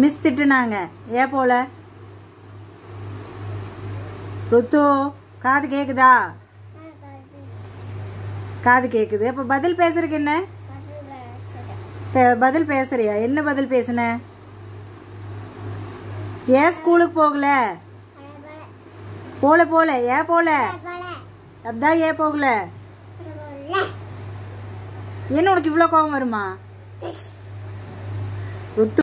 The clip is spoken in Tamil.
மிஸ் திட்டுனாங்க. ஏன் போல? ருத்து காது கேக்குதா? காது கேக்குது. அப்ப பதில் பேசுறதுக்கு என்ன? பதில் பேசுறியா? என்ன பதில் பேசுன? ஏன் ஸ்கூலுக்கு போகல? போல போல. ஏன் போல? அதான் ஏன் போகல? என்ன உனக்கு இவ்வளவு கோவம் வருமா? ருத்து